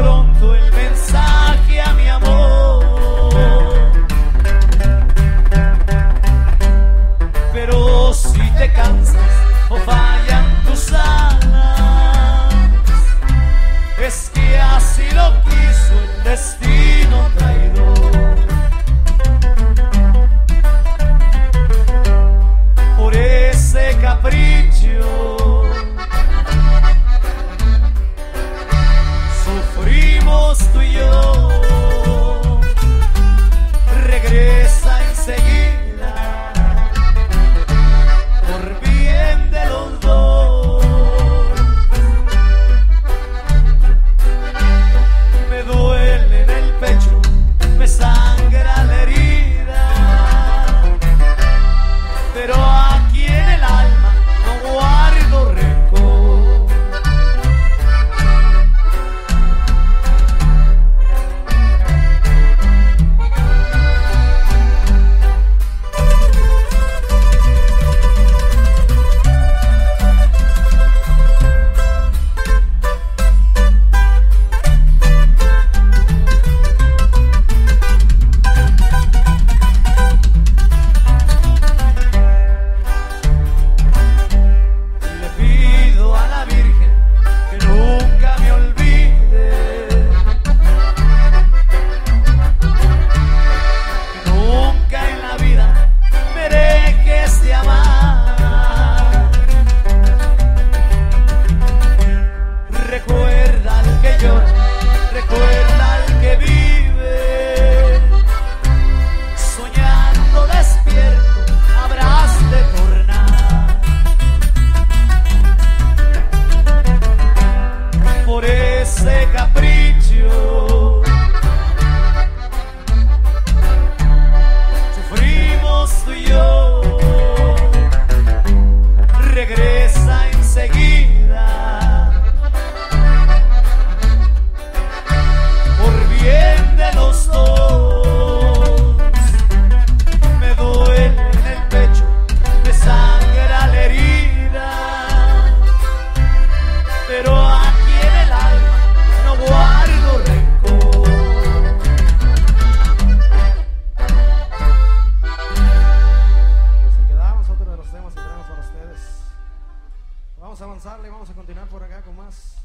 pronto el mensaje a mi amor. Pero si te cansas o fallan tus alas, es que así lo quiso el destino traidor. seguimos tú y yo. Regresa enseguida. Vamos a avanzarle, vamos a continuar por acá con más.